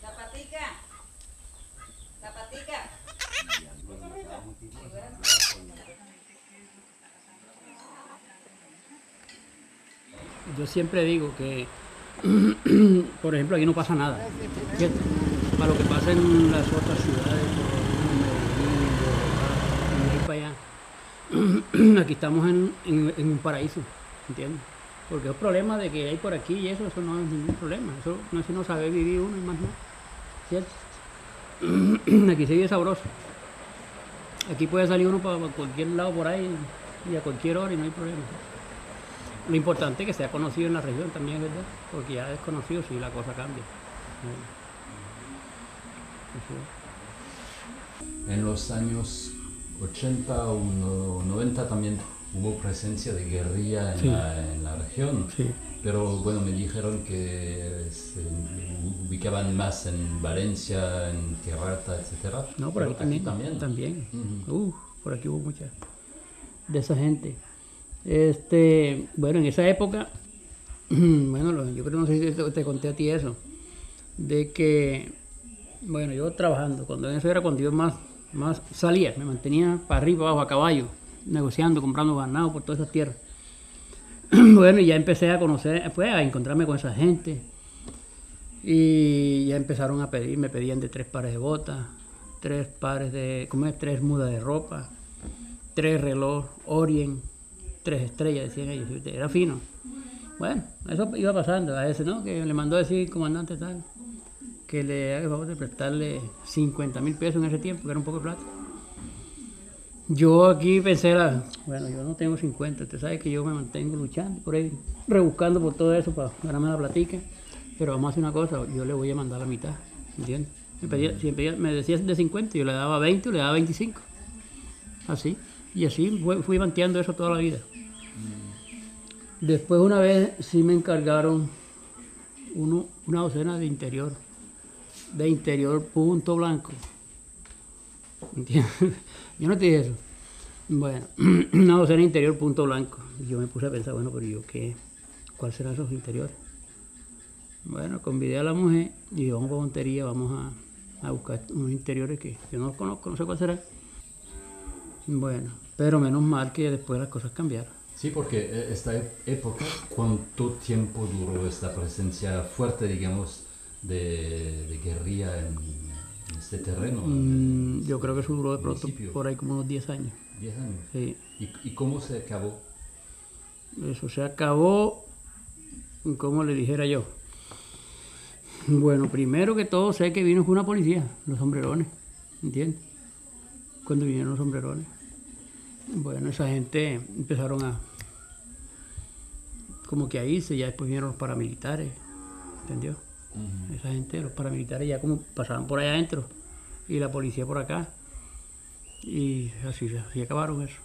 Zapatica. Zapatica. Yo siempre digo que, por ejemplo, aquí no pasa nada. ¿cierto? Para lo que pasa en las otras ciudades, en Medellín, para allá, aquí estamos en, en- un paraíso, ¿entiendes? Porque los problemas de que hay por aquí y eso, eso no es ningún problema. Eso no es sino saber vivir uno y más no. ¿Cierto? Aquí se vive sabroso. Aquí puede salir uno para cualquier lado por ahí y a cualquier hora y no hay problema. Lo importante es que sea conocido en la región también, ¿verdad? Porque ya desconocido si la cosa cambia. En los años 80 o no- 90 también hubo presencia de guerrilla en, Sí. la, en la región. Sí. Pero bueno, me dijeron que se ubicaban más en Valencia, en Tierra Alta, etc. No, por Pero aquí también. También. Ujú. Uf, por aquí hubo mucha de esa gente. Este, bueno, en esa época, bueno, yo creo no sé si te, te conté a ti eso, de que, bueno, yo trabajando, cuando eso era cuando yo más, más salía, me mantenía para arriba, abajo, a caballo, negociando, comprando ganado por todas esas tierras. bueno, y ya empecé a conocer, pues a encontrarme con esa gente. Y ya empezaron a pedir, me pedían de tres pares de botas, tres pares de, ¿cómo es? Tres mudas de ropa, tres reloj Orient, tres estrellas, decían ellos, era fino. Bueno, eso iba pasando, a veces, ¿no? Que le mandó a decir comandante tal, que le haga el favor de prestarle 50 mil pesos en ese tiempo, que era un poco de plata. Yo aquí pensé, la- bueno, yo no tengo 50, usted sabe que yo me mantengo luchando por ahí, rebuscando por todo eso para ganarme la platica, pero vamos a hacer una cosa, yo le voy a mandar la mitad, ¿entiendes? Me, pedía, si me, pedía- decía de 50, yo le daba 20 o le daba 25, así, y así fui, fui eso toda la vida. Después una vez sí me encargaron uno, una docena de interior, de interior punto blanco. ¿Entiendes? Yo no te dije eso. Bueno, docena de interior punto blanco. Y yo me puse a pensar, bueno, pero yo qué, ¿cuáles serán esos interiores? Bueno, convidé a la mujer y vamos a Montería, vamos a, a buscar unos interiores que yo no conozco, no sé cuál será. Bueno, pero menos mal que después las cosas cambiaron. Sí, porque eh, esta e- época, ¿cuánto tiempo duró esta presencia fuerte, digamos, de, de guerrilla en, en este terreno? Mm, yo creo que eso duró de pronto por ahí como unos 10 años. ¿Diez años? Sí. ¿Y, y cómo se acabó? Eso se acabó, como le dijera yo. Bueno, primero que todo sé que vino una policía, los sombrerones, ¿entiendes? Cuando vinieron los sombrerones. Bueno, esa gente empezaron a como que a irse, ya después vinieron los paramilitares, ¿entendió? Esa gente, los paramilitares ya como pasaban por allá adentro y la policía por acá. Y así, así acabaron eso.